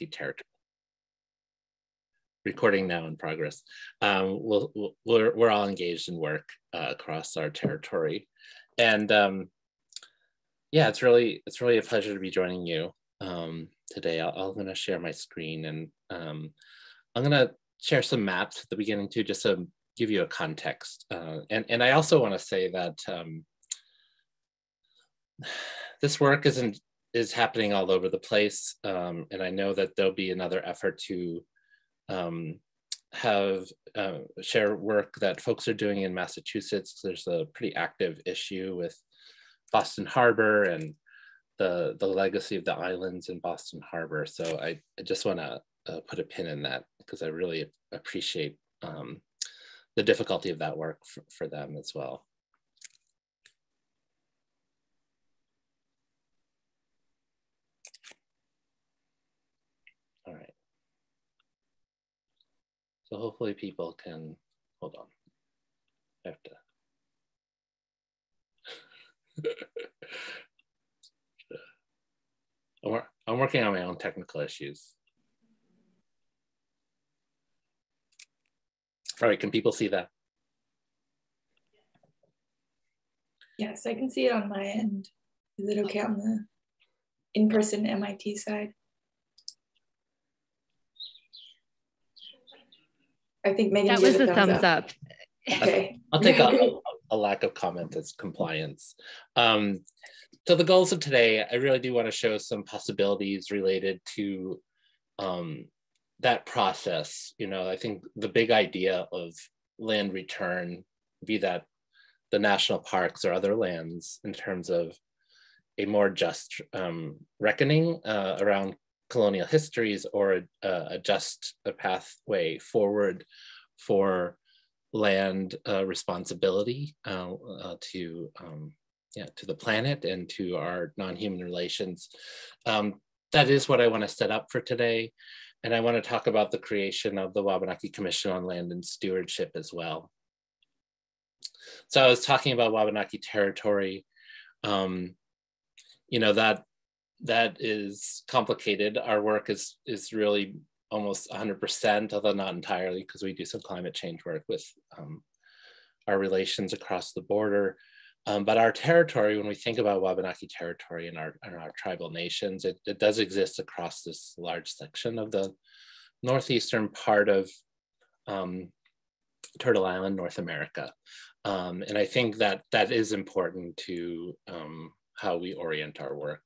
Wabanaki territory. Recording now in progress. Um, we'll, we we're, we're all engaged in work uh, across our territory. And um, yeah, it's really, it's really a pleasure to be joining you um, today. i am gonna share my screen and um, I'm gonna share some maps at the beginning too, just to give you a context. Uh, and, and I also wanna say that um, this work isn't is happening all over the place. Um, and I know that there'll be another effort to um, have uh, share work that folks are doing in Massachusetts. There's a pretty active issue with Boston Harbor and the, the legacy of the islands in Boston Harbor. So I, I just want to uh, put a pin in that because I really appreciate um, the difficulty of that work for, for them as well. So hopefully people can, hold on, I have to. I'm, I'm working on my own technical issues. All right, can people see that? Yes, I can see it on my end. Is it okay on the in-person MIT side? I think Megan that was a thumbs, thumbs up. up. Okay. I'll take a, a, lack of comment as compliance. Um, so the goals of today, I really do want to show some possibilities related to um, that process. You know, I think the big idea of land return, be that the national parks or other lands in terms of a more just um, reckoning uh, around colonial histories or uh, adjust a pathway forward for land uh, responsibility uh, uh, to um, yeah, to the planet and to our non-human relations. Um, that is what I want to set up for today. And I want to talk about the creation of the Wabanaki Commission on Land and Stewardship as well. So I was talking about Wabanaki territory. Um, you know, that that is complicated. Our work is is really almost 100%, although not entirely, because we do some climate change work with um, our relations across the border. Um, but our territory, when we think about Wabanaki territory and our, and our tribal nations, it, it, does exist across this large section of the northeastern part of um, Turtle Island, North America. Um, and I think that that is important to um, how we orient our work.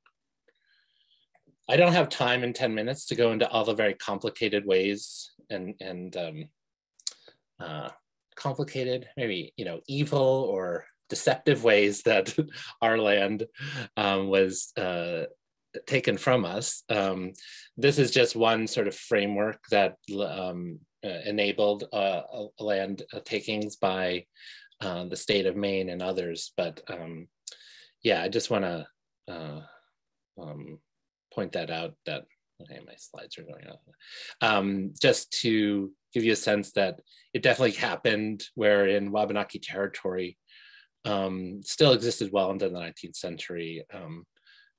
I don't have time in 10 minutes to go into all the very complicated ways and, and um, uh, complicated, maybe, you know, evil or deceptive ways that our land um, was uh, taken from us. Um, this is just one sort of framework that um, uh, enabled uh, land takings by uh, the state of Maine and others. But um, yeah, I just want to uh, um, point that out that, okay, my slides are going off. Um, just to give you a sense that it definitely happened where in Wabanaki territory um, still existed well into the 19th century. Um,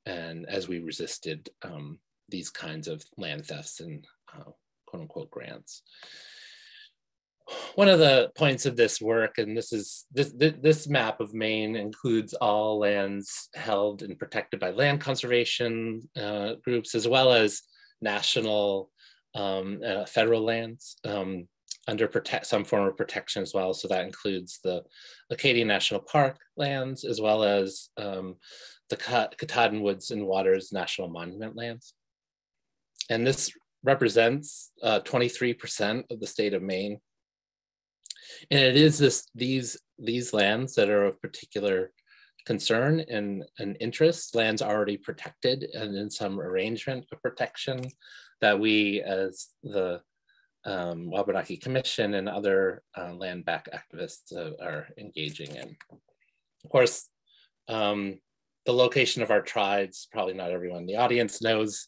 and as we resisted um, these kinds of land thefts and uh, quote unquote grants one of the points of this work, and this is this this map of Maine includes all lands held and protected by land conservation uh, groups, as well as national um, uh, federal lands um, under protect some form of protection as well. So that includes the Acadia National Park lands, as well as um, the Katahdin Woods and Waters National Monument lands. And this represents 23% uh, of the state of Maine and it is this these these lands that are of particular concern and, and interest, lands already protected and in some arrangement of protection that we as the um, Wabanaki Commission and other uh, land back activists uh, are engaging in. Of course, um, the location of our tribes, probably not everyone in the audience knows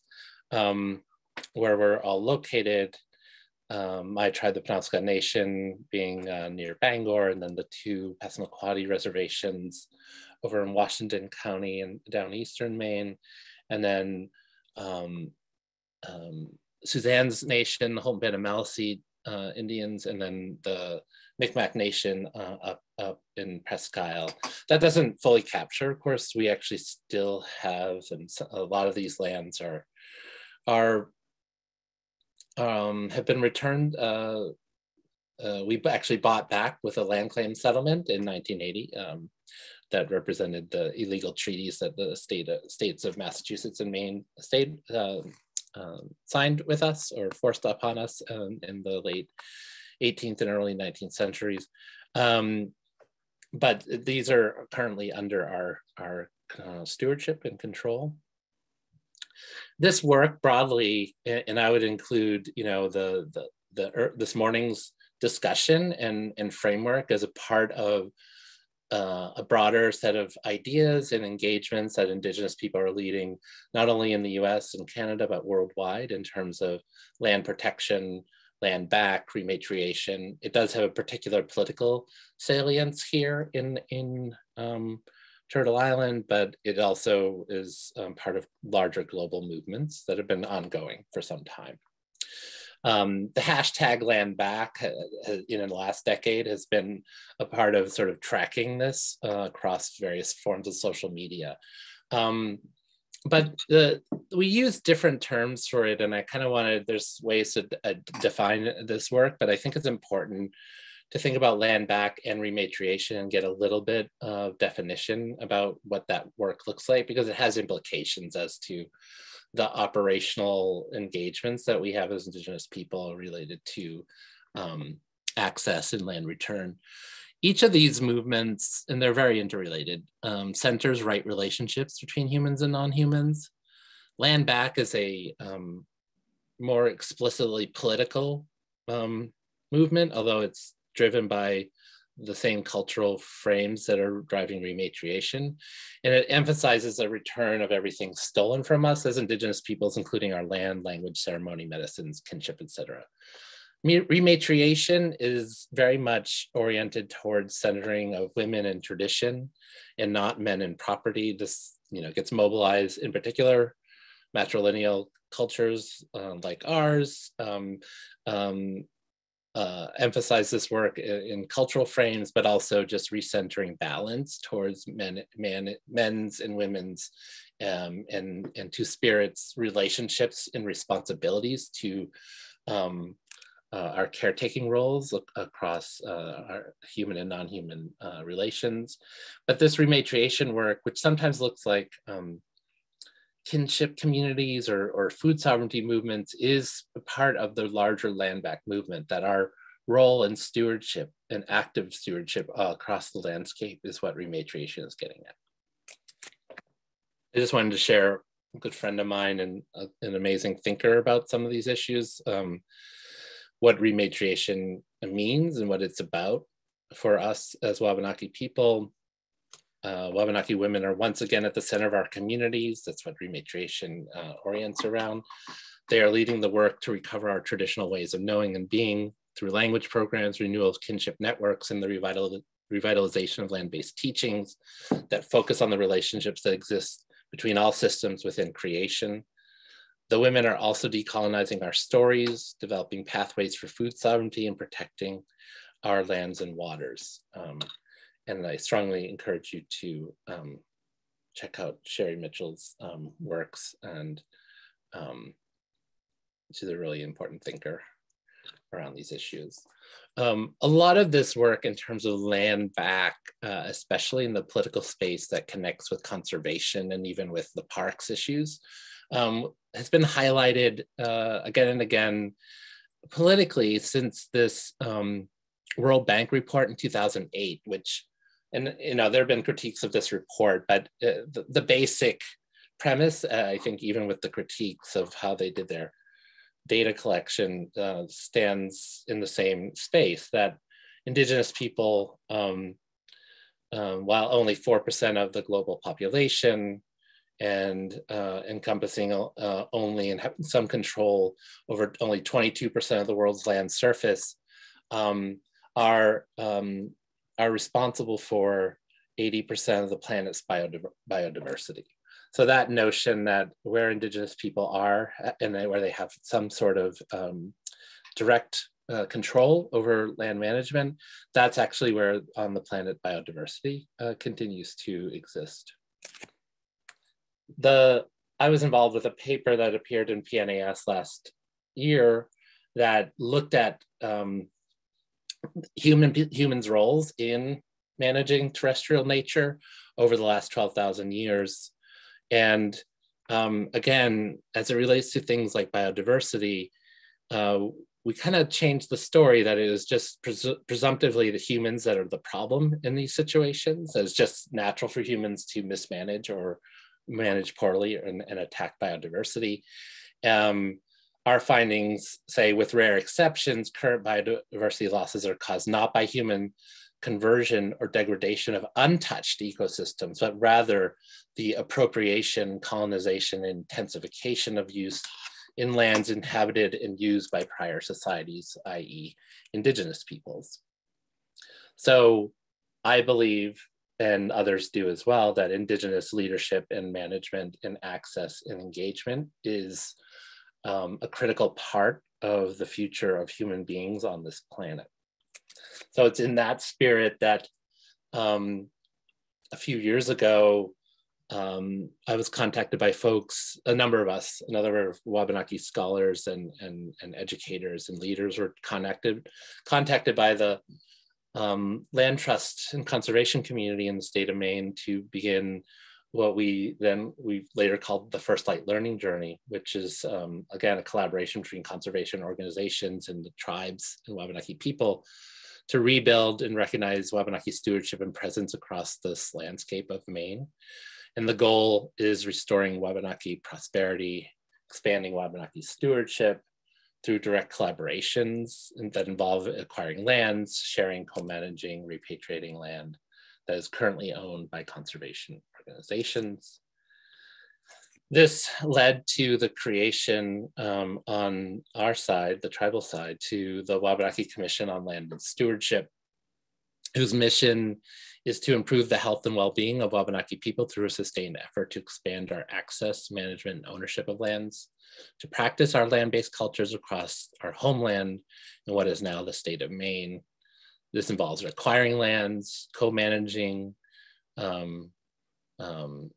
um, where we're all located um, I tried the Penobscot Nation being uh, near Bangor, and then the two Passamaquoddy reservations over in Washington County and down eastern Maine, and then um, um, Suzanne's Nation, the Houlton Maliseet uh, Indians, and then the Mi'kmaq Nation uh, up, up in Presque Isle. That doesn't fully capture, of course, we actually still have, and a lot of these lands are, are um, have been returned. Uh, uh, we actually bought back with a land claim settlement in 1980 um, that represented the illegal treaties that the state uh, states of Massachusetts and Maine state uh, um, signed with us or forced upon us um, in the late 18th and early 19th centuries. Um, but these are currently under our, our uh, stewardship and control. This work broadly, and I would include, you know, the, the, the this morning's discussion and, and framework as a part of uh, a broader set of ideas and engagements that Indigenous people are leading, not only in the US and Canada, but worldwide in terms of land protection, land back, rematriation. It does have a particular political salience here in, in um, Turtle Island, but it also is um, part of larger global movements that have been ongoing for some time. Um, the hashtag land back uh, in the last decade has been a part of sort of tracking this uh, across various forms of social media. Um, but the, we use different terms for it and I kind of wanted, there's ways to uh, define this work, but I think it's important to think about land back and rematriation and get a little bit of definition about what that work looks like because it has implications as to the operational engagements that we have as Indigenous people related to um, access and land return. Each of these movements, and they're very interrelated, um, centers right relationships between humans and non-humans. Land back is a um, more explicitly political um, movement, although it's driven by the same cultural frames that are driving rematriation. And it emphasizes a return of everything stolen from us as indigenous peoples, including our land, language, ceremony, medicines, kinship, etc. Rematriation is very much oriented towards centering of women and tradition and not men and property. This you know, gets mobilized in particular matrilineal cultures uh, like ours, um, um, uh, emphasize this work in, in, cultural frames, but also just recentering balance towards men, man, men's and women's um, and, and two spirits relationships and responsibilities to um, uh, our caretaking roles across uh, our human and non-human uh, relations. But this rematriation work, which sometimes looks like um, kinship communities or, or food sovereignty movements is part of the larger land back movement that our role in stewardship and active stewardship uh, across the landscape is what rematriation is getting at. I just wanted to share a good friend of mine and a, an amazing thinker about some of these issues, um, what rematriation means and what it's about for us as Wabanaki people, uh, Wabanaki women are once again at the center of our communities. That's what rematriation uh, orients around. They are leading the work to recover our traditional ways of knowing and being through language programs, renewal of kinship networks, and the revital revitalization of land-based teachings that focus on the relationships that exist between all systems within creation. The women are also decolonizing our stories, developing pathways for food sovereignty and protecting our lands and waters. Um, and I strongly encourage you to um, check out Sherri Mitchell's um, works and um, she's a really important thinker around these issues. Um, a lot of this work in terms of land back, uh, especially in the political space that connects with conservation and even with the parks issues, um, has been highlighted uh, again and again politically since this um, World Bank report in 2008, which and you know there have been critiques of this report, but uh, the, the, basic premise, uh, I think, even with the critiques of how they did their data collection, uh, stands in the same space that Indigenous people, um, um, while only four percent of the global population, and uh, encompassing uh, only and some control over only 22% of the world's land surface, um, are um, are responsible for 80% of the planet's biodiversity. so that notion that where indigenous people are and where they have some sort of um, direct uh, control over land management, that's actually where on the planet biodiversity uh, continues to exist. The I was involved with a paper that appeared in PNAS last year that looked at um, human humans' roles in managing terrestrial nature over the last 12,000 years. And um, again, as it relates to things like biodiversity, uh, we kind of changed the story that it is just pres presumptively the humans that are the problem in these situations. It's just natural for humans to mismanage or manage poorly and, and attack biodiversity. Um, our findings say with rare exceptions, current biodiversity losses are caused not by human conversion or degradation of untouched ecosystems, but rather the appropriation, colonization, intensification of use in lands inhabited and used by prior societies, i.e. indigenous peoples. So I believe, and others do as well, that indigenous leadership and management and access and engagement is um, a critical part of the future of human beings on this planet. So it's in that spirit that um, a few years ago, um, I was contacted by folks, a number of us, a number of Wabanaki scholars and, and, and educators and leaders were connected, contacted by the um, land trust and conservation community in the state of Maine to begin what we then we later called the First Light Learning Journey, which is um, again a collaboration between conservation organizations and the tribes and Wabanaki people to rebuild and recognize Wabanaki stewardship and presence across this landscape of Maine. And the goal is restoring Wabanaki prosperity, expanding Wabanaki stewardship through direct collaborations that involve acquiring lands, sharing, co-managing, repatriating land that is currently owned by conservation organizations, this led to the creation um, on our side, the tribal side, to the Wabanaki Commission on Land and Stewardship, whose mission is to improve the health and well-being of Wabanaki people through a sustained effort to expand our access, management, and ownership of lands, to practice our land-based cultures across our homeland in what is now the state of Maine. This involves acquiring lands, co-managing, um, um,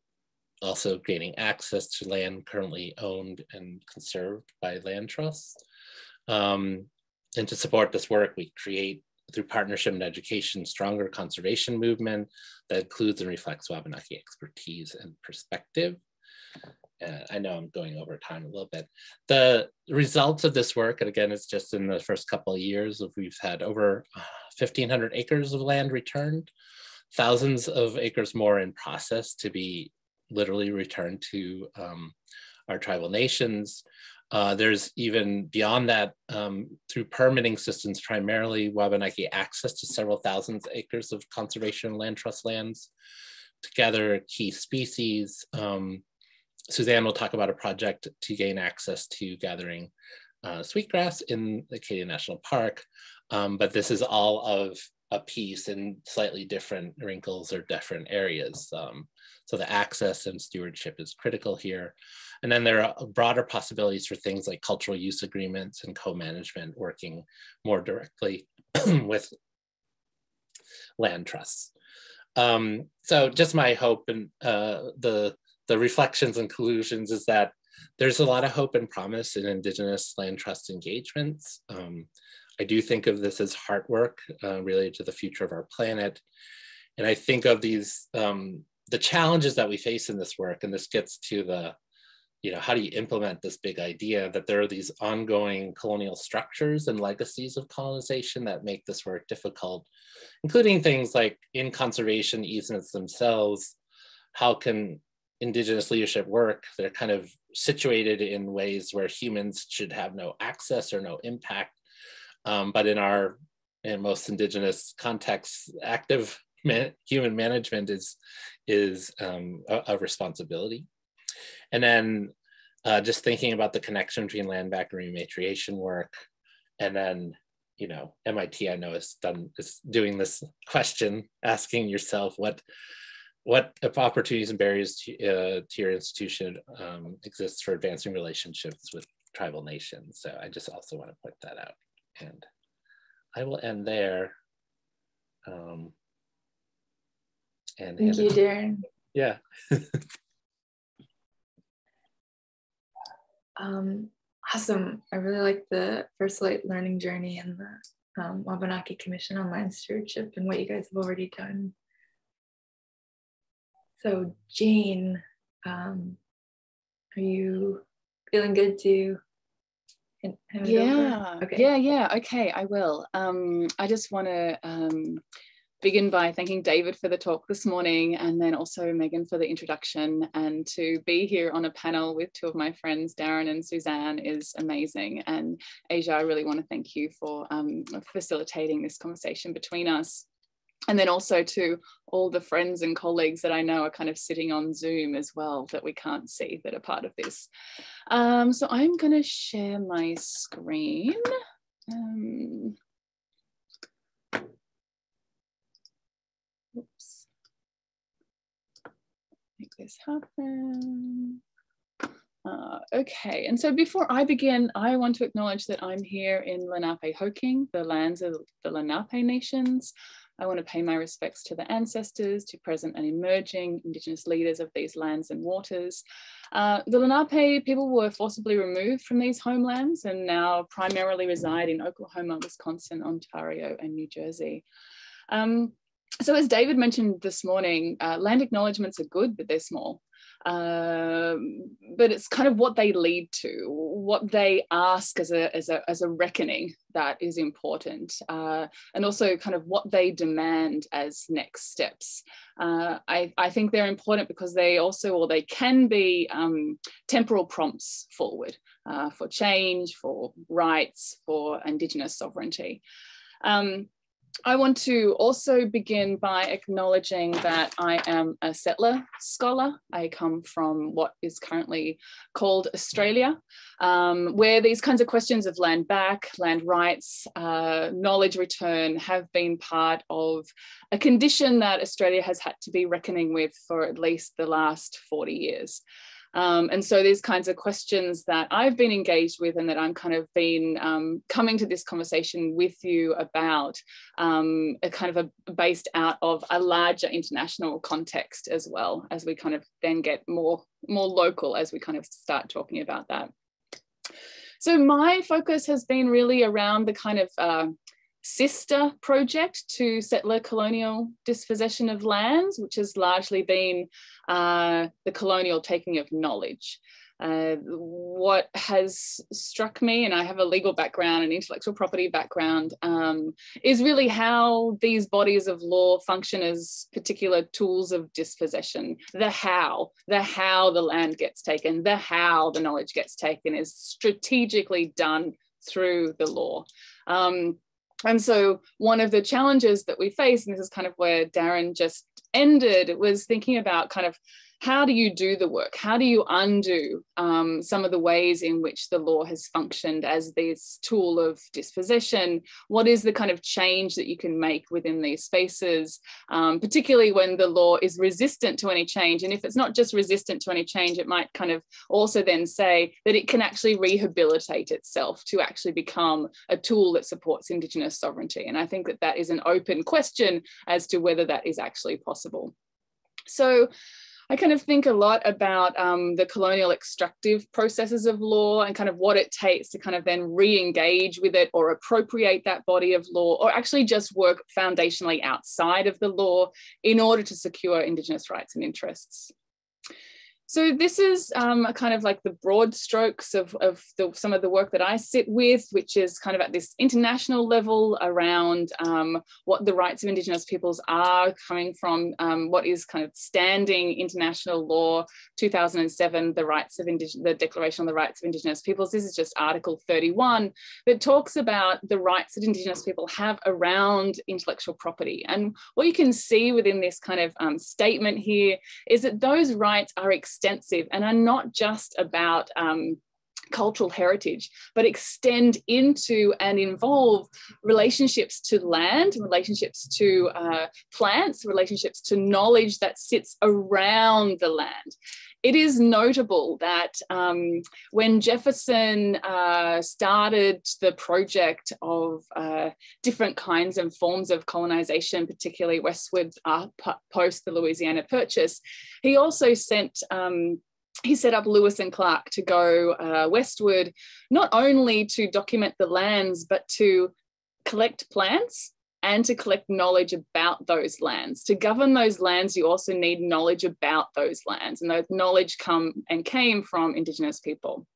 also gaining access to land currently owned and conserved by land trusts. Um, and to support this work, we create through partnership and education, stronger conservation movement that includes and reflects Wabanaki expertise and perspective. Uh, I know I'm going over time a little bit. The results of this work, and again, it's just in the first couple of years, we've had over 1,500 acres of land returned, thousands of acres more in process to be literally returned to um, our tribal nations. Uh, there's even beyond that, um, through permitting systems, primarily Wabanaki access to several thousand acres of conservation land trust lands to gather key species. Um, Suzanne will talk about a project to gain access to gathering uh, sweetgrass in the Acadia National Park. Um, but this is all of a piece in slightly different wrinkles or different areas. Um, so the access and stewardship is critical here. And then there are broader possibilities for things like cultural use agreements and co-management working more directly with land trusts. Um, so just my hope and uh, the, the reflections and conclusions is that there's a lot of hope and promise in Indigenous land trust engagements. Um, I do think of this as heart work uh, related to the future of our planet. And I think of these, um, the challenges that we face in this work, and this gets to the, you know, how do you implement this big idea that there are these ongoing colonial structures and legacies of colonization that make this work difficult, including things like in conservation easements themselves, how can indigenous leadership work, they're kind of situated in ways where humans should have no access or no impact um, but in our in most indigenous contexts, active man, human management is is um, a, a, responsibility. And then uh, just thinking about the connection between land back and rematriation work, and then you know MIT I know is done is doing this question, asking yourself what what opportunities and barriers to, uh, to your institution um, exists for advancing relationships with tribal nations. So I just also want to point that out. And I will end there. Um, and Thank you, Darren. Yeah. um, awesome. I really like the First Light learning journey and the um, Wabanaki Commission on Land Stewardship and what you guys have already done. So, Jane, um, are you feeling good to yeah okay. yeah yeah okay i will um i just want to um begin by thanking David for the talk this morning and then also Megan for the introduction. And to be here on a panel with two of my friends, Darren and Suzanne, is amazing. And Aja, I really want to thank you for um, facilitating this conversation between us. And then also to all the friends and colleagues that I know are kind of sitting on Zoom as well that we can't see that are part of this. Um, so I'm going to share my screen. Um, make this happen. Uh, okay, and so before I begin, I want to acknowledge that I'm here in Lenapehoking, the lands of the Lenape nations. I want to pay my respects to the ancestors, to present and emerging Indigenous leaders of these lands and waters. Uh, the Lenape people were forcibly removed from these homelands and now primarily reside in Oklahoma, Wisconsin, Ontario, and New Jersey. Um, so as David mentioned this morning, uh, land acknowledgements are good, but they're small. Um, but it's kind of what they lead to, what they ask as a, as a, as a reckoning that is important, uh, and also kind of what they demand as next steps. Uh, I, I think they're important because they also, or they can be um, temporal prompts forward uh, for change, for rights, for Indigenous sovereignty. Um, I want to also begin by acknowledging that I am a settler scholar. I come from what is currently called Australia, um, where these kinds of questions of land back, land rights, uh, knowledge return have been part of a condition that Australia has had to be reckoning with for at least the last 40 years. Um, and so these kinds of questions that I've been engaged with and that I'm kind of been um, coming to this conversation with you about um, are kind of a, based out of a larger international context as well as we kind of then get more, more local as we kind of start talking about that. So my focus has been really around the kind of uh, sister project to settler colonial dispossession of lands, which has largely been uh, the colonial taking of knowledge. Uh, what has struck me, and I have a legal background and intellectual property background, um, is really how these bodies of law function as particular tools of dispossession. The how, the how the land gets taken, the how the knowledge gets taken is strategically done through the law. Um, and so one of the challenges that we face, and this is kind of where Darren just ended, was thinking about kind of how do you do the work? How do you undo um, some of the ways in which the law has functioned as this tool of dispossession? What is the kind of change that you can make within these spaces, um, particularly when the law is resistant to any change? And if it's not just resistant to any change, it might kind of also then say that it can actually rehabilitate itself to actually become a tool that supports Indigenous sovereignty. And I think that that is an open question as to whether that is actually possible. So I kind of think a lot about um, the colonial extractive processes of law and kind of what it takes to kind of then re-engage with it or appropriate that body of law or actually just work foundationally outside of the law in order to secure Indigenous rights and interests. So this is um, kind of like the broad strokes of, of the, some of the work that I sit with, which is kind of at this international level around um, what the rights of Indigenous peoples are coming from um, what is kind of standing international law, 2007, the rights of Indig the Declaration on the Rights of Indigenous Peoples. This is just Article 31 that talks about the rights that Indigenous people have around intellectual property. And what you can see within this kind of um, statement here is that those rights are extensive and are not just about um, cultural heritage, but extend into and involve relationships to land, relationships to uh, plants, relationships to knowledge that sits around the land it is notable that um, when Jefferson uh, started the project of uh, different kinds and forms of colonization, particularly westward uh, post the Louisiana Purchase, he also sent um, he set up Lewis and Clark to go uh, westward, not only to document the lands, but to collect plants and to collect knowledge about those lands. To govern those lands, you also need knowledge about those lands, and those knowledge come and came from Indigenous people.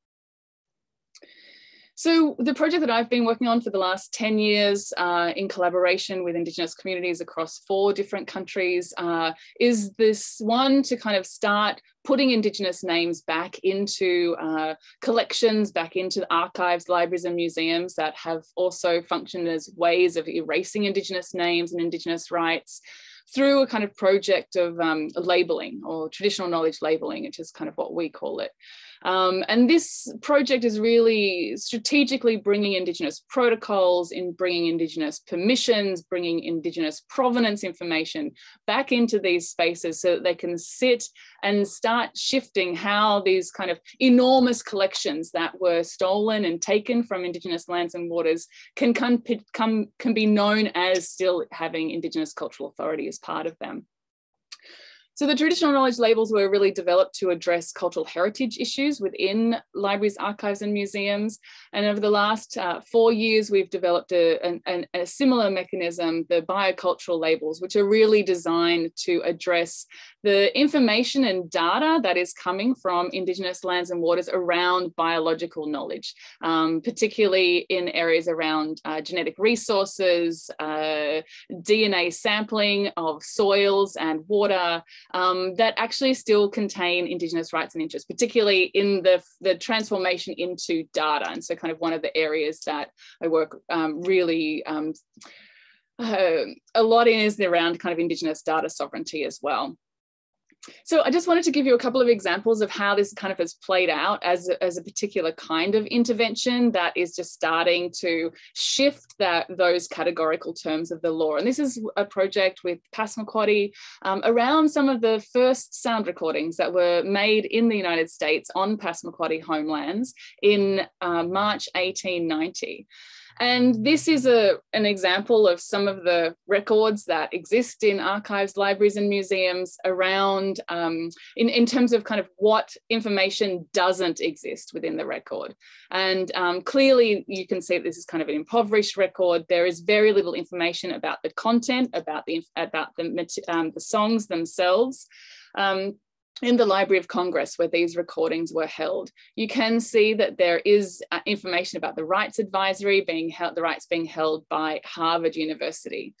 So the project that I've been working on for the last 10 years uh, in collaboration with Indigenous communities across four different countries uh, is this one to kind of start putting Indigenous names back into uh, collections, back into archives, libraries and museums that have also functioned as ways of erasing Indigenous names and Indigenous rights through a kind of project of um, labeling or traditional knowledge labeling, which is kind of what we call it. Um, and this project is really strategically bringing Indigenous protocols, in bringing Indigenous permissions, bringing Indigenous provenance information back into these spaces so that they can sit and start shifting how these kind of enormous collections that were stolen and taken from Indigenous lands and waters can come, come can be known as still having Indigenous cultural authority as part of them. So the traditional knowledge labels were really developed to address cultural heritage issues within libraries, archives and museums. And over the last uh, four years, we've developed a, a, a, similar mechanism, the biocultural labels, which are really designed to address the information and data that is coming from Indigenous lands and waters around biological knowledge, um, particularly in areas around uh, genetic resources, uh, DNA sampling of soils and water, um, that actually still contain Indigenous rights and interests, particularly in the, the transformation into data. And so kind of one of the areas that I work um, really um, uh, a lot in is around kind of Indigenous data sovereignty as well so I just wanted to give you a couple of examples of how this kind of has played out as a, as a particular kind of intervention that is just starting to shift that those categorical terms of the law. And this is a project with Passamaquoddy um, around some of the first sound recordings that were made in the United States on Passamaquoddy homelands in uh, March 1890. And this is a, an example of some of the records that exist in archives, libraries, and museums around um, in, in terms of kind of what information doesn't exist within the record. And um, clearly, you can see this is kind of an impoverished record. There is very little information about the content, about the about the, um, the songs themselves. Um, in the Library of Congress where these recordings were held. You can see that there is uh, information about the rights advisory being held, the rights being held by Harvard University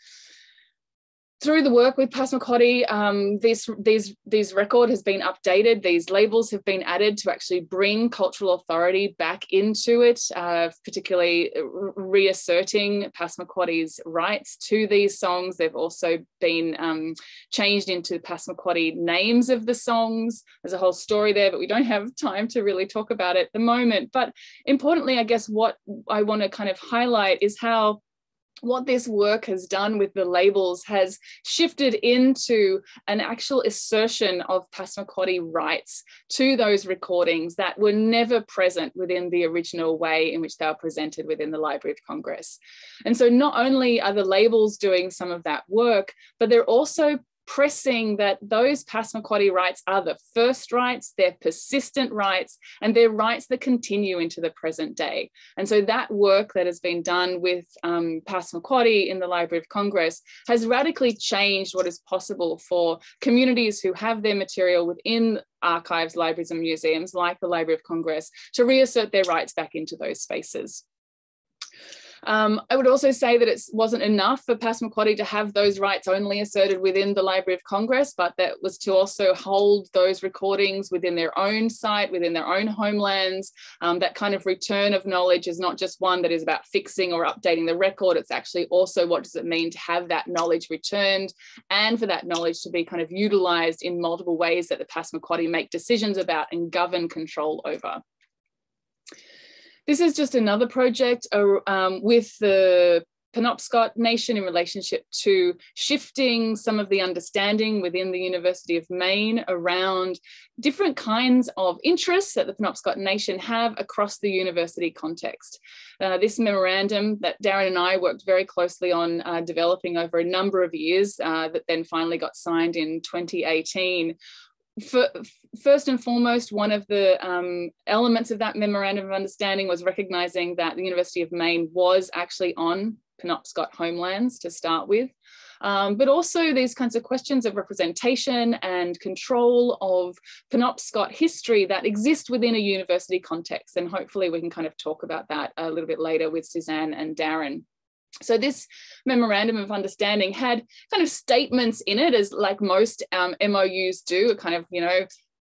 through the work with Passamaquoddy, um, this, these, these record has been updated. These labels have been added to actually bring cultural authority back into it, uh, particularly reasserting Passamaquoddy's rights to these songs. They've also been um, changed into Passamaquoddy names of the songs. There's a whole story there, but we don't have time to really talk about it at the moment. But importantly, I guess what I want to kind of highlight is how what this work has done with the labels has shifted into an actual assertion of Passamaquoddy rights to those recordings that were never present within the original way in which they were presented within the Library of Congress. And so not only are the labels doing some of that work, but they're also pressing that those Passamaquoddy rights are the first rights, they're persistent rights, and they're rights that continue into the present day. And so that work that has been done with um, Passamaquoddy in the Library of Congress has radically changed what is possible for communities who have their material within archives, libraries, and museums like the Library of Congress to reassert their rights back into those spaces. Um, I would also say that it wasn't enough for Passamaquoddy to have those rights only asserted within the Library of Congress, but that was to also hold those recordings within their own site, within their own homelands. Um, that kind of return of knowledge is not just one that is about fixing or updating the record, it's actually also what does it mean to have that knowledge returned and for that knowledge to be kind of utilized in multiple ways that the Passamaquoddy make decisions about and govern control over. This is just another project uh, um, with the Penobscot Nation in relationship to shifting some of the understanding within the University of Maine around different kinds of interests that the Penobscot Nation have across the university context. Uh, this memorandum that Darren and I worked very closely on uh, developing over a number of years uh, that then finally got signed in 2018 for, first and foremost, one of the um, elements of that memorandum of understanding was recognizing that the University of Maine was actually on Penobscot homelands to start with, um, but also these kinds of questions of representation and control of Penobscot history that exist within a university context. And hopefully we can kind of talk about that a little bit later with Suzanne and Darren. So this memorandum of understanding had kind of statements in it as like most um, MOUs do, a kind of, you know,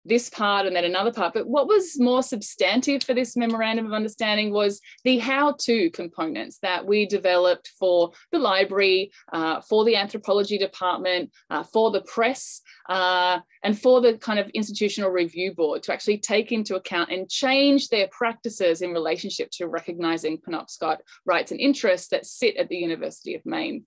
this part and then another part. But what was more substantive for this memorandum of understanding was the how to components that we developed for the library, uh, for the anthropology department, uh, for the press, uh, and for the kind of institutional review board to actually take into account and change their practices in relationship to recognizing Penobscot rights and interests that sit at the University of Maine.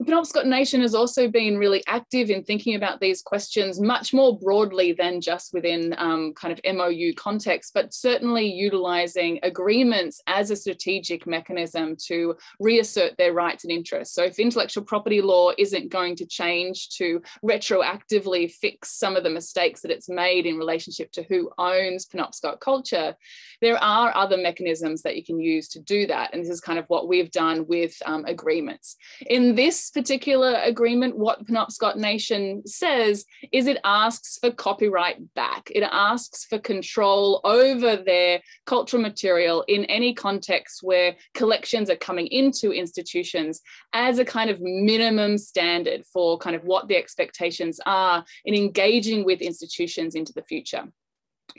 The Penobscot Nation has also been really active in thinking about these questions much more broadly than just within um, kind of MOU context, but certainly utilising agreements as a strategic mechanism to reassert their rights and interests. So if intellectual property law isn't going to change to retroactively fix some of the mistakes that it's made in relationship to who owns Penobscot culture, there are other mechanisms that you can use to do that. And this is kind of what we've done with um, agreements. In this particular agreement, what Penobscot Nation says is it asks for copyright back. It asks for control over their cultural material in any context where collections are coming into institutions as a kind of minimum standard for kind of what the expectations are in engaging with institutions into the future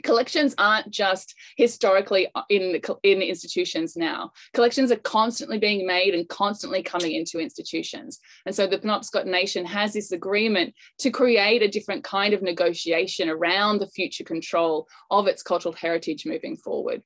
collections aren't just historically in in institutions now. Collections are constantly being made and constantly coming into institutions. And so the penobscot nation has this agreement to create a different kind of negotiation around the future control of its cultural heritage moving forward.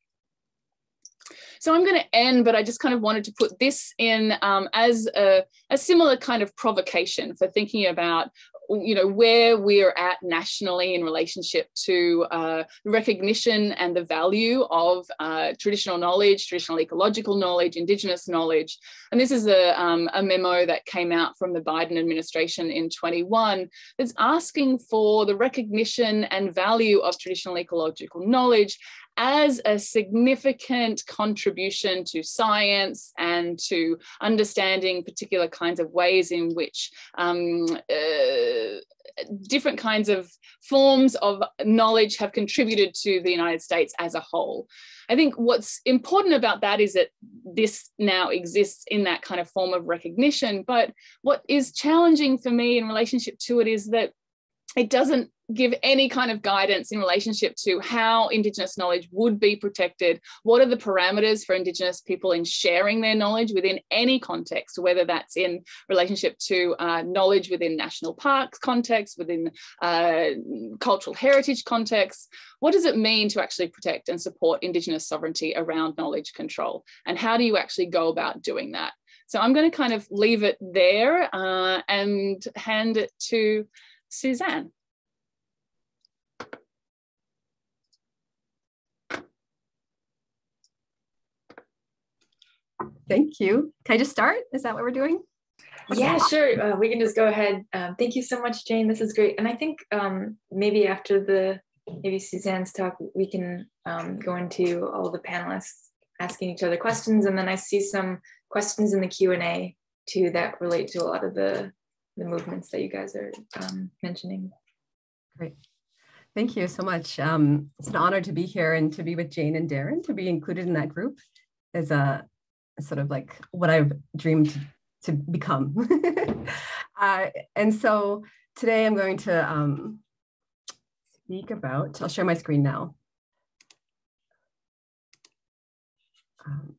So I'm going to end, but I just kind of wanted to put this in um, as a, a, similar kind of provocation for thinking about you know where we're at nationally in relationship to uh, recognition and the value of uh, traditional knowledge, traditional ecological knowledge, indigenous knowledge. And this is a, um, a memo that came out from the Biden administration in 21 that's asking for the recognition and value of traditional ecological knowledge as a significant contribution to science and to understanding particular kinds of ways in which um, uh, different kinds of forms of knowledge have contributed to the United States as a whole. I think what's important about that is that this now exists in that kind of form of recognition. But what is challenging for me in relationship to it is that it doesn't give any kind of guidance in relationship to how Indigenous knowledge would be protected. What are the parameters for Indigenous people in sharing their knowledge within any context, whether that's in relationship to uh, knowledge within national parks context, within uh, cultural heritage context? What does it mean to actually protect and support Indigenous sovereignty around knowledge control? And how do you actually go about doing that? So I'm going to kind of leave it there uh, and hand it to Suzanne. Thank you. Can I just start? Is that what we're doing? Yeah, sure. Uh, we can just go ahead. Um, thank you so much, Jane. This is great. And I think um, maybe after the maybe Suzanne's talk, we can um, go into all the panelists asking each other questions, and then I see some questions in the Q and A too that relate to a lot of the the movements that you guys are um, mentioning. Great. Thank you so much. Um, it's an honor to be here and to be with Jane and Darren, to be included in that group is a sort of like what I've dreamed to become. uh, and so today I'm going to um, speak about, I'll share my screen now. Um,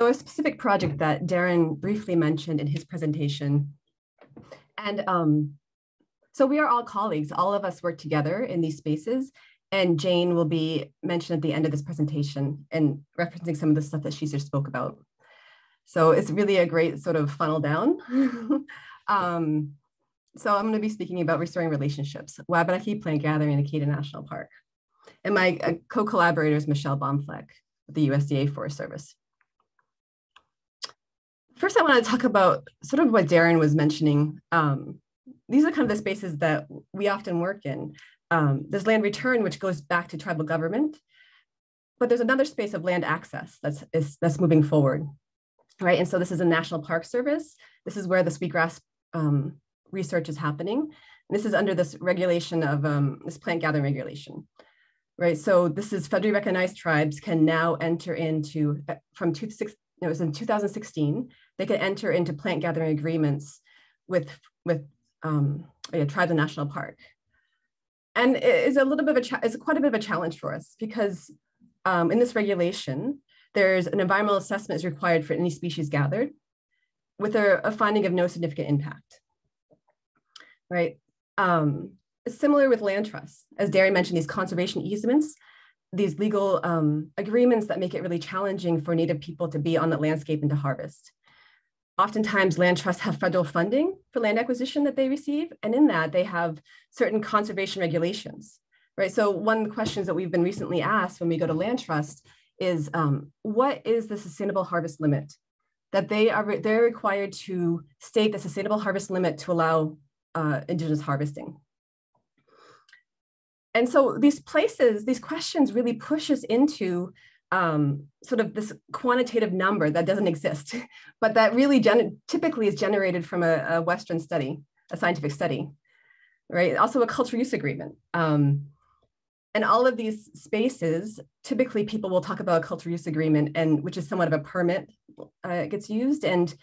so a specific project that Darren briefly mentioned in his presentation, and um, So we are all colleagues. All of us work together in these spaces. And Jane will be mentioned at the end of this presentation and referencing some of the stuff that she just spoke about. So it's really a great sort of funnel down. um, so I'm going to be speaking about restoring relationships, Wabanaki plant gathering in Acadia National Park. And my uh, co-collaborator is Michelle Baumflek with the USDA Forest Service. First, I want to talk about sort of what Darren was mentioning. Um, these are kind of the spaces that we often work in. Um, there's land return, which goes back to tribal government, but there's another space of land access that's, is, that's moving forward, right? And so this is a National Park Service. This is where the sweetgrass um, research is happening. And this is under this regulation of um, this plant gathering regulation, right? So this is federally recognized tribes can now enter into, uh, from two, six, it was in 2016, they can enter into plant gathering agreements with, with um, yeah, tribes and national park. And it is a little bit of a, it's quite a bit of a challenge for us because um, in this regulation, there's an environmental assessment is required for any species gathered with a, a finding of no significant impact, right? Um, similar with land trusts, as Darren mentioned, these conservation easements, these legal um, agreements that make it really challenging for Native people to be on the landscape and to harvest. Oftentimes, land trusts have federal funding for land acquisition that they receive, and in that, they have certain conservation regulations, right? So, one of the questions that we've been recently asked when we go to land trust is um, what is the sustainable harvest limit? That they are they're required to state the sustainable harvest limit to allow uh, indigenous harvesting. And so these places, these questions really push us into um, sort of this quantitative number that doesn't exist, but that really typically is generated from a, a, Western study, a scientific study, right? Also a cultural use agreement. Um, and all of these spaces, typically people will talk about a cultural use agreement and which is somewhat of a permit uh, gets used. And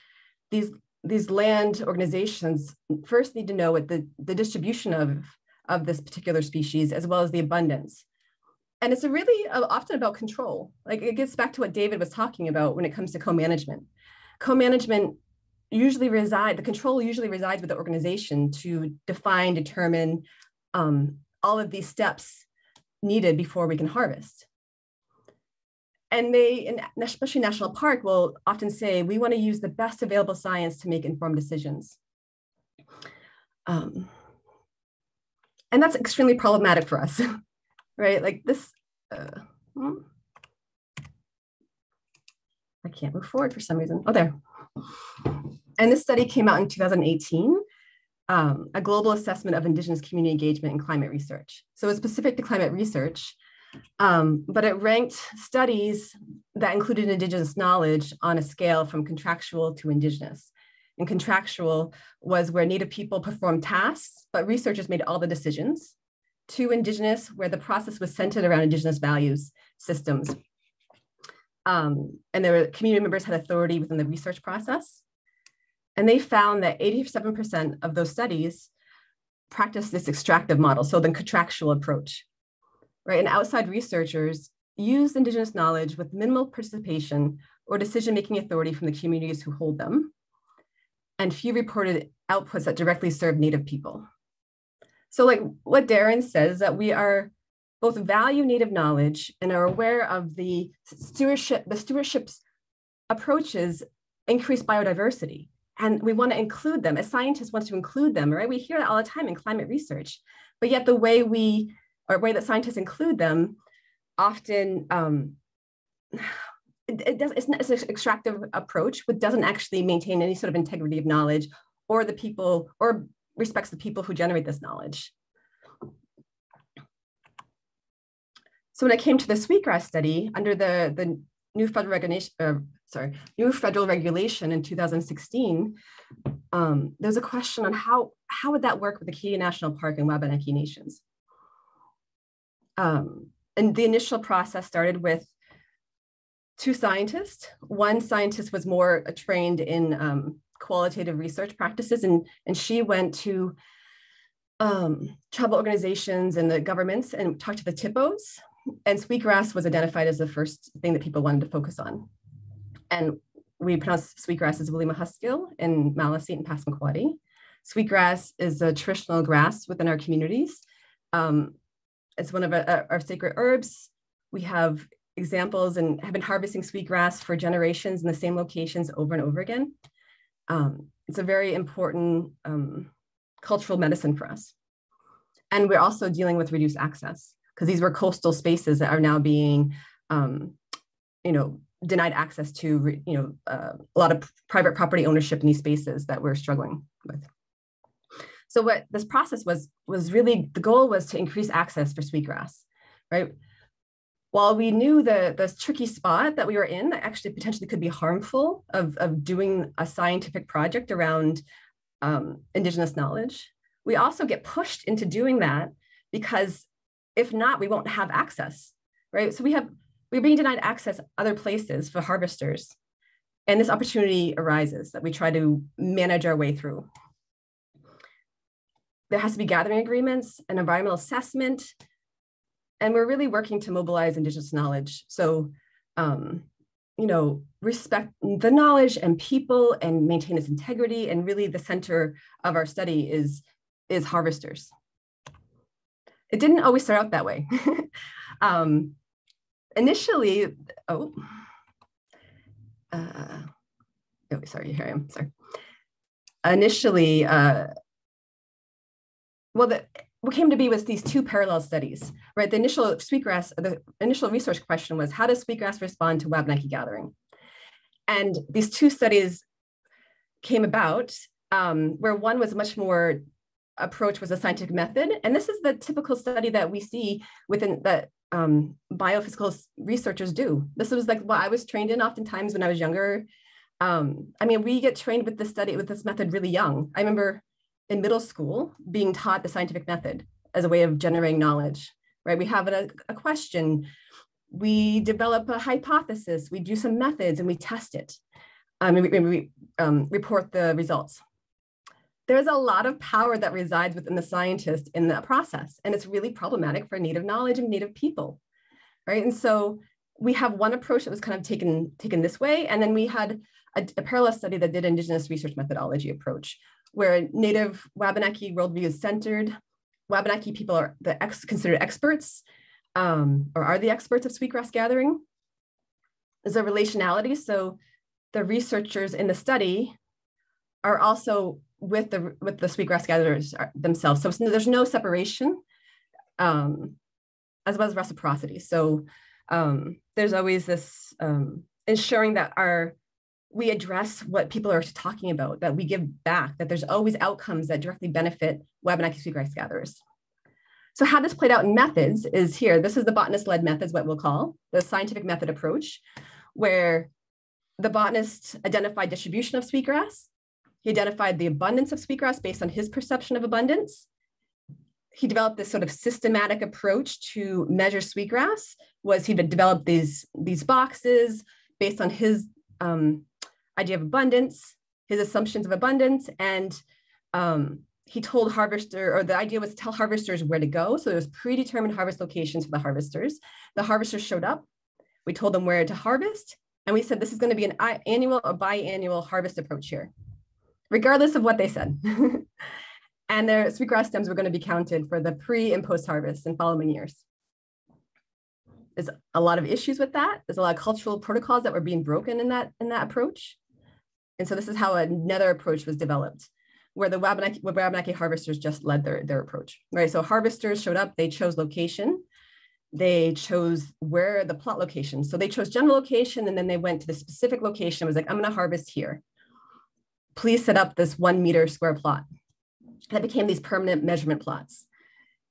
these, these land organizations first need to know what the, the distribution of, of this particular species as well as the abundance and it's really uh, often about control. Like it gets back to what David was talking about when it comes to co-management. Co-management usually reside, the control usually resides with the organization to define, determine um, all of these steps needed before we can harvest. And they, and especially National Park, will often say, we want to use the best available science to make informed decisions. Um, and that's extremely problematic for us. right? Like this, uh, hmm. I can't move forward for some reason. Oh, there. And this study came out in 2018, um, a global assessment of Indigenous community engagement in climate research. So it's specific to climate research, um, but it ranked studies that included Indigenous knowledge on a scale from contractual to Indigenous. And contractual was where Native people performed tasks, but researchers made all the decisions to Indigenous, where the process was centered around Indigenous values systems. Um, and were community members had authority within the research process. And they found that 87% of those studies practiced this extractive model, so the contractual approach, right? And outside researchers used Indigenous knowledge with minimal participation or decision-making authority from the communities who hold them, and few reported outputs that directly serve Native people. So, like what Darren says, that we are both value Native knowledge and are aware of the stewardship, the stewardship's approaches increase biodiversity. And we want to include them as scientists want to include them, right? We hear that all the time in climate research, but yet the way we, or way that scientists include them often, um, it, it does, it's, it's an extractive approach, but doesn't actually maintain any sort of integrity of knowledge or the people or respects the people who generate this knowledge. So when it came to the sweetgrass study under the, the new federal regulation, uh, sorry, new federal regulation in 2016, um, there was a question on how, how would that work with the Acadia National Park and Wabanaki Nations? Um, and the initial process started with two scientists. One scientist was more trained in um, qualitative research practices. And, and she went to um, tribal organizations and the governments and talked to the THPOs. And sweetgrass was identified as the first thing that people wanted to focus on. And we pronounce sweetgrass as William Huskill in Maliseet and Passamaquoddy. Sweetgrass is a traditional grass within our communities. Um, it's one of our, sacred herbs. We have examples and have been harvesting sweetgrass for generations in the same locations over and over again. Um, it's a very important um, cultural medicine for us. And we're also dealing with reduced access because these were coastal spaces that are now being, um, you know, denied access to, you know, uh, a lot of private property ownership in these spaces that we're struggling with. So what this process was was really the goal was to increase access for sweetgrass, right? While we knew the the tricky spot that we were in that actually potentially could be harmful of, of doing a scientific project around um, indigenous knowledge, we also get pushed into doing that because if not, we won't have access, right? So we have we're being denied access other places for harvesters. And this opportunity arises that we try to manage our way through. There has to be gathering agreements, an environmental assessment, and we're really working to mobilize Indigenous knowledge. So, um, you know, respect the knowledge and people and maintain its integrity. And really the center of our study is, is harvesters. It didn't always start out that way. um, initially, oh, uh, oh, sorry, here I am, sorry. Initially, uh, well, the, what came to be was these two parallel studies, right? The initial sweetgrass, the initial research question was, how does sweetgrass respond to Wabanaki gathering? And these two studies came about um, where one was much more approach was a scientific method. And this is the typical study that we see within that um, biophysical researchers do. This was like what I was trained in oftentimes when I was younger. Um, I mean, we get trained with this study, with this method really young. I remember in middle school being taught the scientific method as a way of generating knowledge, right? We have a, a question, we develop a hypothesis, we do some methods and we test it. Um, and we, we um, report the results there's a lot of power that resides within the scientist in that process. And it's really problematic for native knowledge and native people, right? And so we have one approach that was kind of taken, taken this way. And then we had a, a parallel study that did indigenous research methodology approach, where native Wabanaki worldview is centered. Wabanaki people are the ex, considered experts um, or are the experts of sweetgrass gathering. There's a relationality. So the researchers in the study are also with the with the sweetgrass gatherers themselves. So there's no separation, um, as well as reciprocity. So um, there's always this um, ensuring that our we address what people are talking about, that we give back, that there's always outcomes that directly benefit web Wabanaki sweetgrass gatherers. So how this played out in methods is here. This is the botanist-led methods, what we'll call the scientific method approach, where the botanist identified distribution of sweetgrass, he identified the abundance of sweetgrass based on his perception of abundance. He developed this sort of systematic approach to measure sweetgrass. Was he developed these, these boxes based on his um, idea of abundance, his assumptions of abundance, and um, he told harvester, or the idea was tell harvesters where to go. So there was predetermined harvest locations for the harvesters. The harvesters showed up. We told them where to harvest, and we said this is going to be an annual or biannual harvest approach here regardless of what they said. and their sweetgrass stems were going to be counted for the pre and post harvest in following years. There's a lot of issues with that. There's a lot of cultural protocols that were being broken in that in that approach. And so this is how another approach was developed, where the Wabanaki, Wabanaki harvesters just led their, their approach, right? So harvesters showed up, they chose location, they chose where the plot location. So they chose general location and then they went to the specific location, was like, I'm gonna harvest here please set up this one meter square plot. That became these permanent measurement plots.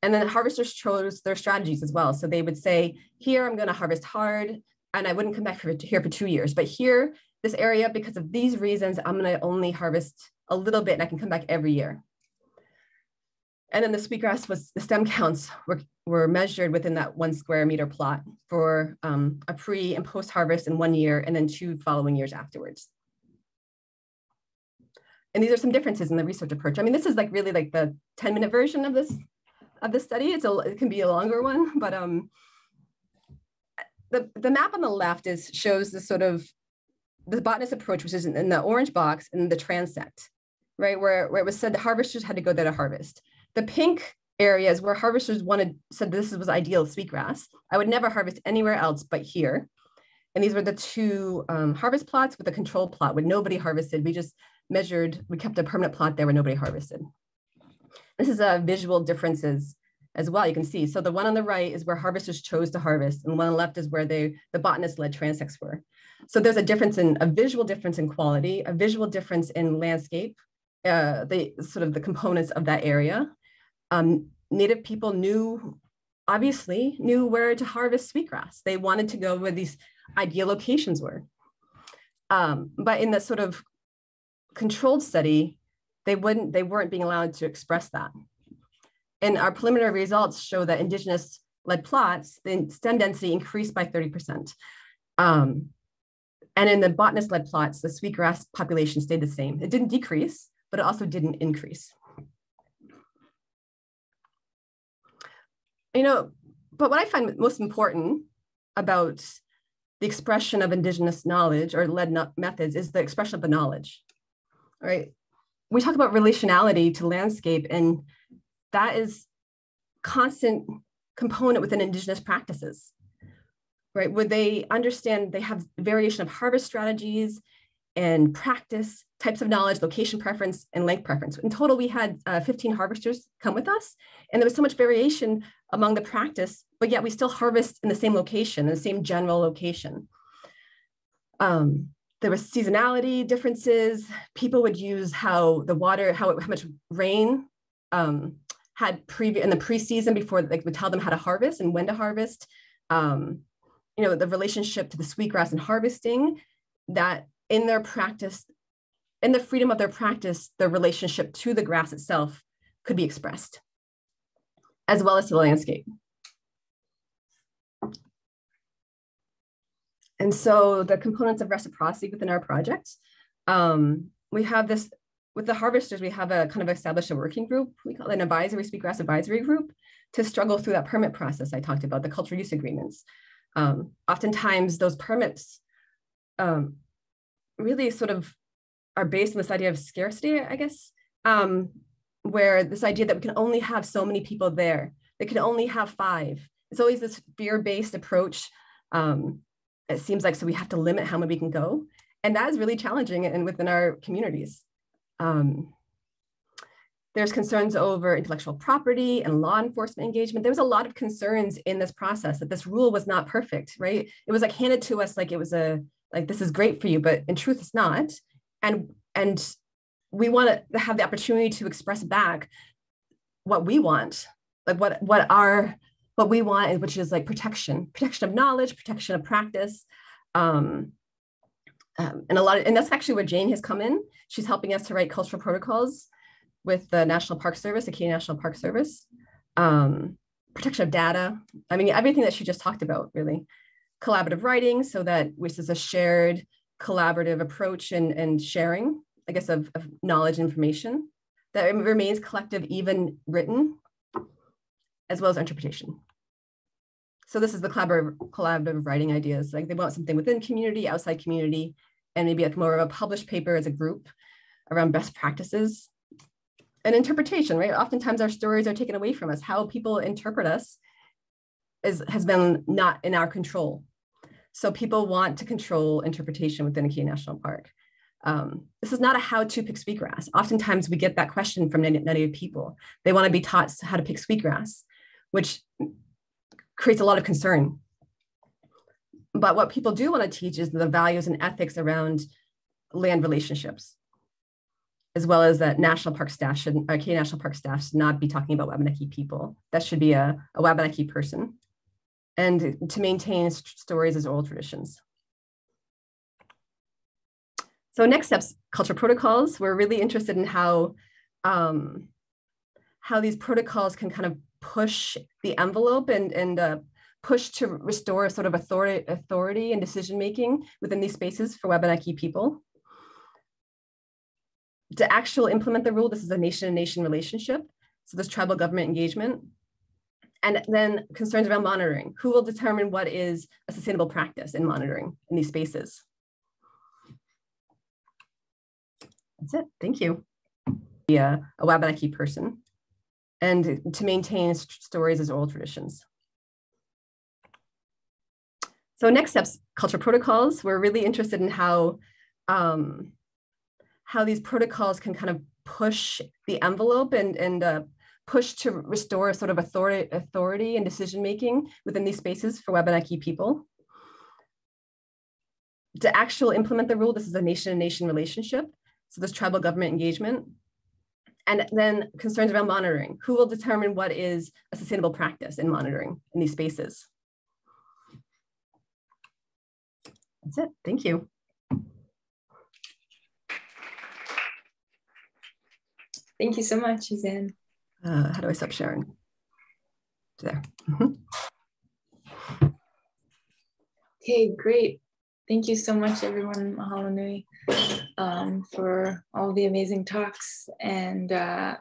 And then the harvesters chose their strategies as well. So they would say, here, I'm going to harvest hard, and I wouldn't come back for, here for two years. But here, this area, because of these reasons, I'm going to only harvest a little bit and I can come back every year. And then the sweetgrass was, the stem counts were, were measured within that one square meter plot for um, a pre and post harvest in one year and then two following years afterwards and these are some differences in the research approach. I mean, this is like really like the 10 minute version of this of this study. It's a, it can be a longer one, but um, the, the map on the left is shows the sort of the botanist approach, which is in, the orange box in the transect. right, where, where it was said the harvesters had to go there to harvest. The pink areas where harvesters wanted said this was ideal sweetgrass. I would never harvest anywhere else but here. And these were the two um, harvest plots with a control plot where nobody harvested. We just measured, we kept a permanent plot there where nobody harvested. This is a visual differences as well, you can see. So the one on the right is where harvesters chose to harvest, and the one on the left is where they the botanist-led transects were. So there's a difference in a visual difference in quality, a visual difference in landscape, uh, the sort of the components of that area. Um, Native people knew, obviously, knew where to harvest sweetgrass. They wanted to go where these ideal locations were. Um, but in the sort of controlled study, they wouldn't, they weren't being allowed to express that. And our preliminary results show that indigenous led plots, the stem density increased by 30%. Um, and in the botanist led plots, the sweetgrass population stayed the same. It didn't decrease, but it also didn't increase. You know, but what I find most important about the expression of indigenous knowledge or led methods is the expression of the knowledge, right? We talk about relationality to landscape and that is constant component within indigenous practices right? Would they understand they have variation of harvest strategies and practice types of knowledge location preference and length preference. In total we had uh, 15 harvesters come with us and there was so much variation among the practice but yet we still harvest in the same location in the same general location. Um, there was seasonality differences. People would use how the water how, how much rain um, had previous in the preseason before like would tell them how to harvest and when to harvest. Um, you know, the relationship to the sweetgrass and harvesting, that in their practice, in the freedom of their practice, the relationship to the grass itself could be expressed, as well as to the landscape. And so the components of reciprocity within our project, um, we have this with the harvesters, we have a kind of established a working group. We call it an advisory sweetgrass advisory group to struggle through that permit process I talked about, the cultural use agreements. Um, oftentimes those permits um, really sort of are based on this idea of scarcity, I guess, um, where this idea that we can only have so many people there, they can only have five. It's always this fear-based approach. Um, it seems like so we have to limit how many we can go. And that is really challenging and within our communities. Um, there's concerns over intellectual property and law enforcement engagement. There was a lot of concerns in this process that this rule was not perfect, right? It was like handed to us like it was a like this is great for you, but in truth, it's not. And and we want to have the opportunity to express back what we want, like what what our what we want, which is like protection, protection of knowledge, protection of practice, um, um, and a lot of, and that's actually where Jane has come in. She's helping us to write cultural protocols with the National Park Service, the Canadian National Park Service, um, protection of data. I mean, everything that she just talked about, really. Collaborative writing, so that this is a shared collaborative approach and, and sharing, I guess, of, of knowledge and information that remains collective, even written, as well as interpretation so this is the collaborative, collaborative writing ideas. Like they want something within community, outside community, and maybe like more of a published paper as a group around best practices and interpretation, right? Oftentimes our stories are taken away from us. How people interpret us is, has been not in our control. So people want to control interpretation within Acadia national park. Um, this is not a how to pick sweetgrass. Oftentimes we get that question from native people. They want to be taught how to pick sweetgrass, which creates a lot of concern. But what people do want to teach is the values and ethics around land relationships, as well as that national park staff should, or Acadia National Park staff should not be talking about Wabanaki people. That should be a, a Wabanaki person. And to maintain stories as oral traditions. So next steps, culture protocols. We're really interested in how, um, how these protocols can kind of push the envelope and, and uh, push to restore sort of authority, authority and decision making within these spaces for Wabanaki people. To actually implement the rule, this is a nation to nation relationship. So this tribal government engagement. And then concerns around monitoring. Who will determine what is a sustainable practice in monitoring in these spaces? That's it. Thank you. be a, a Wabanaki person and to maintain stories as oral traditions. So next steps, culture protocols. We're really interested in how, um, how these protocols can kind of push the envelope and, and uh, push to restore sort of authority, authority and decision-making within these spaces for Wabanaki people. To actually implement the rule, this is a nation-to-nation -nation relationship. So this tribal government engagement. And then concerns around monitoring. Who will determine what is a sustainable practice in monitoring in these spaces? That's it. Thank you. Thank you so much, Suzanne. Uh, how do I stop sharing? There. Okay, great. Thank you so much, everyone. Mahalo nui um, for all the amazing talks. And uh,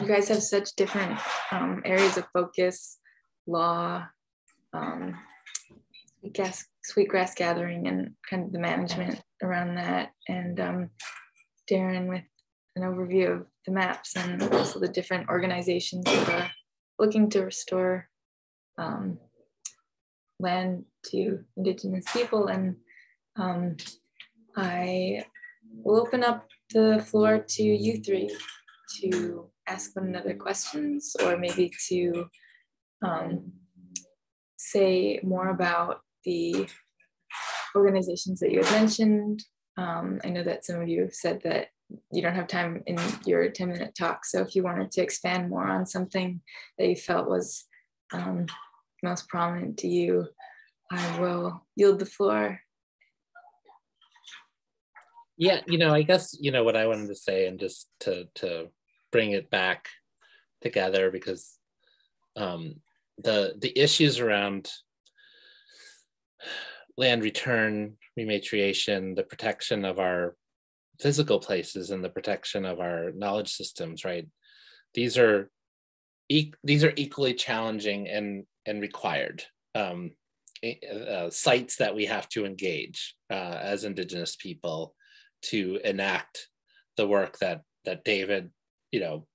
you guys have such different um, areas of focus, law, um, gas, sweetgrass gathering, and kind of the management around that. And um, Darren with an overview of the maps and also the different organizations that are looking to restore um, land to Indigenous people. And um, I will open up the floor to you three to ask one another questions or maybe to um, say more about the organizations that you had mentioned. Um, I know that some of you have said that you don't have time in your 10 minute talk. So if you wanted to expand more on something that you felt was um, most prominent to you, I will yield the floor. Yeah, you know, I guess, you know, what I wanted to say and just to, to bring it back together because um, the, the issues around land return, rematriation, the protection of our physical places and the protection of our knowledge systems, right? These are e these are equally challenging and and required um, uh, sites that we have to engage uh, as Indigenous people to enact the work that that David, you know,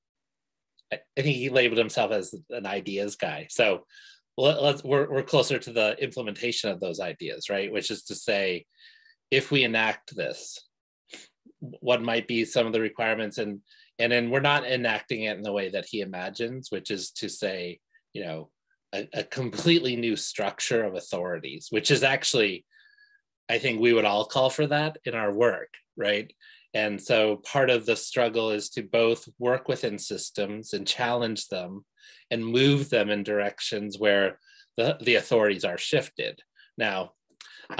I, I think he labeled himself as an ideas guy. So let, us we're, we're closer to the implementation of those ideas, right? Which is to say, if we enact this, what might be some of the requirements and and then we're not enacting it in the way that he imagines which is to say you know a, a, completely new structure of authorities which is actually i think we would all call for that in our work right? And so part of the struggle is to both work within systems and challenge them and move them in directions where the, the authorities are shifted. Now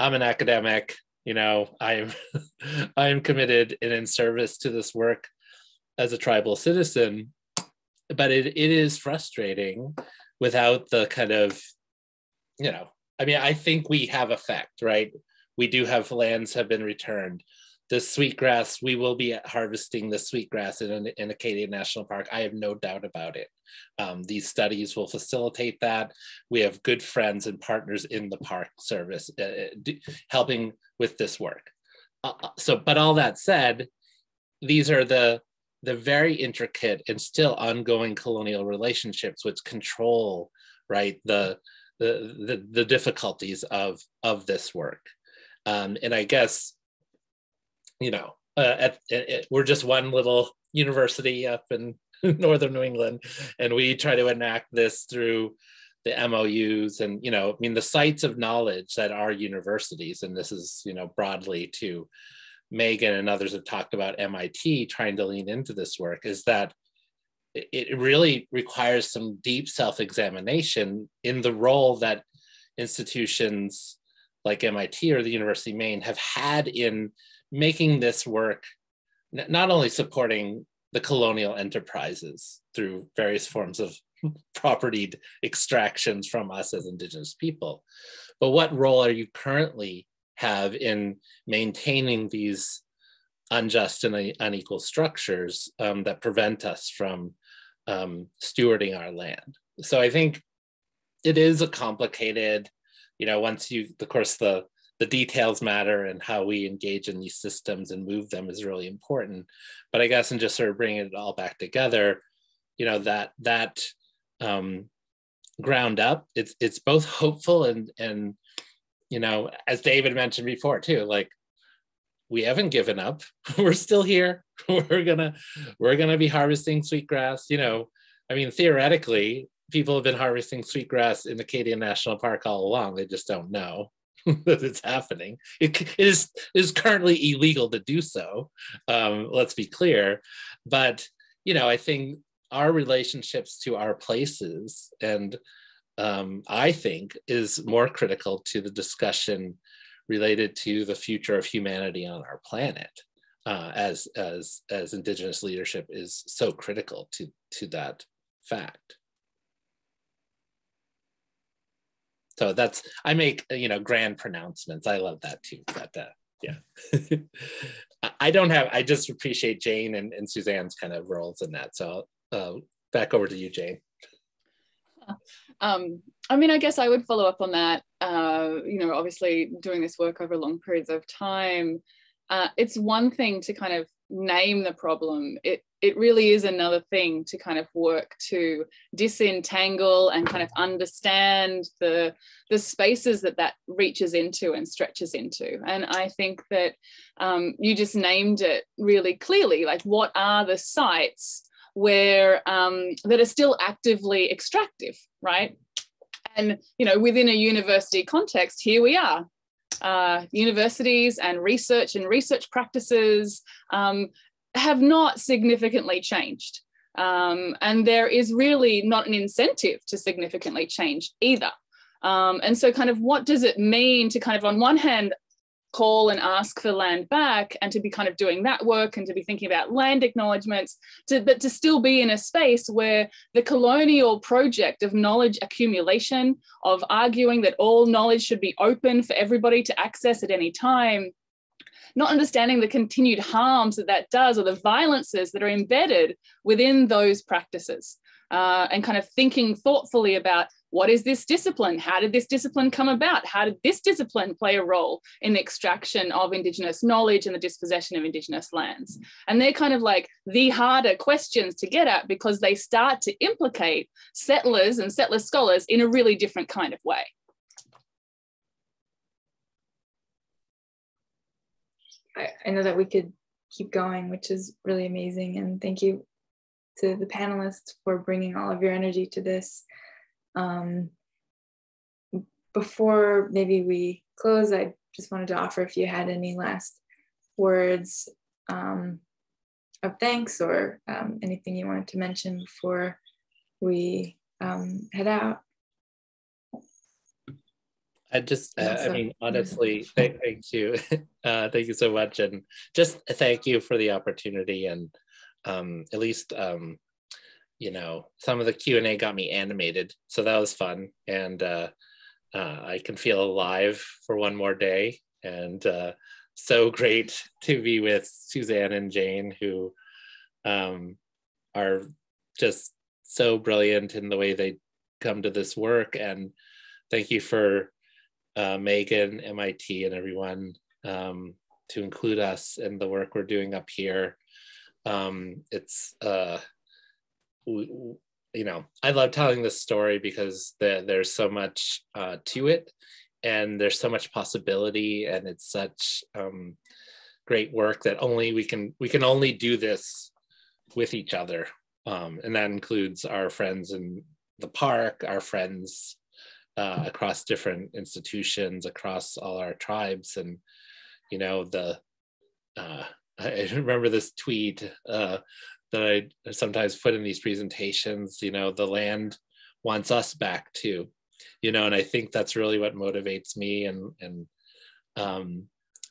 i'm an academic you know i'm i am committed and in service to this work as a tribal citizen but it, it is frustrating without the kind of you know i mean i think we have effect right? We do have lands have been returned the sweetgrass, we will be harvesting the sweetgrass in, in Acadia National Park. I have no doubt about it. Um, these studies will facilitate that. We have good friends and partners in the Park Service uh, uh helping with this work. Uh, uh, so, but all that said, these are the the very intricate and still ongoing colonial relationships which control right the the the, the difficulties of of this work um, and i guess you know, uh, at, at, we're just one little university up in northern New England, and we try to enact this through the MOUs and you know, I mean, the sites of knowledge that are universities, and this is you know broadly to Megan and others have talked about MIT trying to lean into this work is that it really requires some deep self-examination in the role that institutions like MIT or the University of Maine have had in making this work not only supporting the colonial enterprises through various forms of property extractions from us as indigenous people but what role are you currently have in maintaining these unjust and unequal structures um, that prevent us from um, stewarding our land? So i think it is a complicated you know once you of course the the details matter and how we engage in these systems and move them is really important. But I guess in just sort of bringing it all back together, you know, that that um, ground up, it's it's both hopeful and and you know, as David mentioned before too, like we haven't given up. we're still here. we're gonna we're gonna be harvesting sweetgrass. You know, I mean, theoretically, people have been harvesting sweetgrass in Acadian National Park all along. They just don't know that it's happening. It, it is is currently illegal to do so. Um, let's be clear, but you know, I think our relationships to our places and um, I think is more critical to the discussion related to the future of humanity on our planet, uh, as as as Indigenous leadership is so critical to to that fact. So that's I make you know grand pronouncements. I love that too. But uh, yeah, I don't have. I just appreciate Jane and, and Suzanne's kind of roles in that. So uh, back over to you, Jane. Um, I mean, I guess I would follow up on that. Uh, you know, obviously doing this work over long periods of time, uh, it's one thing to kind of name the problem. It it really is another thing to kind of work to disentangle and kind of understand the the spaces that that reaches into and stretches into. And I think that um, you just named it really clearly. Like, what are the sites? where um, that are still actively extractive, right? And you know, within a university context, here we are. Uh, universities and research and research practices um, have not significantly changed. Um, and there is really not an incentive to significantly change either. Um, and so, kind of, what does it mean to kind of, on one hand, call and ask for land back and to be kind of doing that work and to be thinking about land acknowledgements to, but to still be in a space where the colonial project of knowledge accumulation of arguing that all knowledge should be open for everybody to access at any time not understanding the continued harms that that does or the violences that are embedded within those practices uh, and kind of thinking thoughtfully about what is this discipline? How did this discipline come about? How did this discipline play a role in the extraction of Indigenous knowledge and the dispossession of Indigenous lands? And they're kind of like the harder questions to get at because they start to implicate settlers and settler scholars in a really different kind of way. I, I know that we could keep going, which is really amazing. And thank you to the panelists for bringing all of your energy to this. Um, before maybe we close, I just wanted to offer if you had any last words um, of thanks or um, anything you wanted to mention before we um, head out. I just, uh, I mean, honestly, thank, thank you. Uh, thank you so much. And just thank you for the opportunity and um, at least um, you know, some of the Q and A got me animated, so that was fun, and uh, uh, I can feel alive for one more day, and uh, so great to be with Suzanne and Jane, who um, are just so brilliant in the way they come to this work, and thank you for uh, Megan, MIT, and everyone um, to include us in the work we're doing up here. Um, it's uh, you know, I love telling this story because the, there's so much uh, to it and there's so much possibility and it's such um, great work that only we can, we can only do this with each other. Um, and that includes our friends in the park, our friends uh, across different institutions, across all our tribes. And, you know, the, uh, I remember this tweet uh, that I sometimes put in these presentations, you know, the land wants us back too, you know, and I think that's really what motivates me and, and um,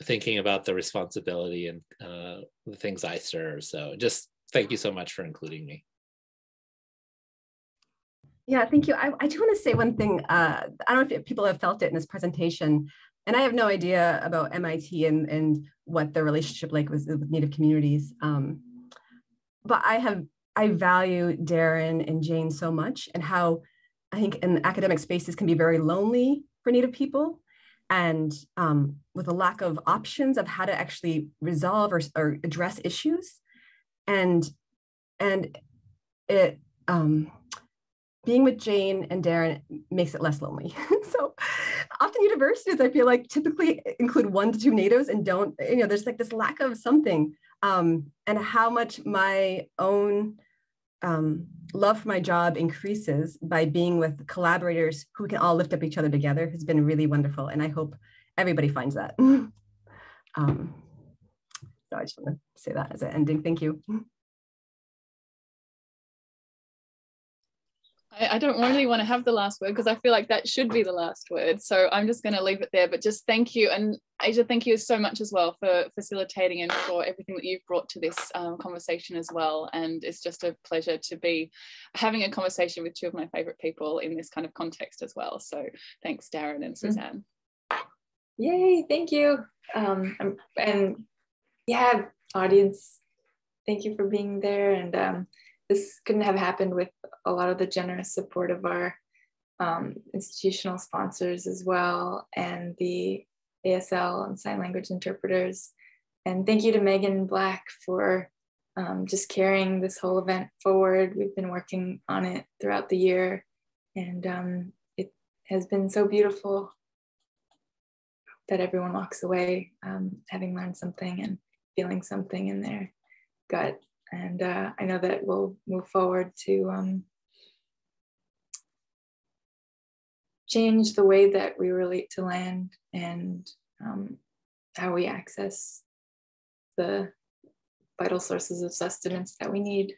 thinking about the responsibility and uh, the things I serve. So just thank you so much for including me. Yeah, thank you. I, I do want to say one thing. Uh, I don't know if people have felt it in this presentation, and I have no idea about MIT and, and what the relationship like was with Native communities. Um, but I have I value Darren and Jane so much and how I think in academic spaces can be very lonely for Native people. and um, with a lack of options of how to actually resolve or, or address issues. And, and it, um, being with Jane and Darren makes it less lonely. so often universities, I feel like typically include one to two natives and don't, you know, there's like this lack of something um, and how much my own um, love for my job increases by being with collaborators who can all lift up each other together has been really wonderful. And I hope everybody finds that. um, so I just want to say that as an ending. Thank you. I, I don't really want to have the last word because I feel like that should be the last word. So I'm just going to leave it there. But just thank you. And Aja, thank you so much as well for facilitating and for everything that you've brought to this um, conversation as well. And it's just a pleasure to be having a conversation with two of my favorite people in this kind of context as well. So thanks, Darren and mm-hmm. Suzanne. Yay, thank you. Um, and yeah, audience, thank you for being there. And um, this couldn't have happened with a lot of the generous support of our um, institutional sponsors as well and the ASL and sign language interpreters. And thank you to Megan Black for um, just carrying this whole event forward. We've been working on it throughout the year and um, it has been so beautiful that everyone walks away um, having learned something and feeling something in their gut and uh, I know that we'll move forward to um, change the way that we relate to land and um, how we access the vital sources of sustenance that we need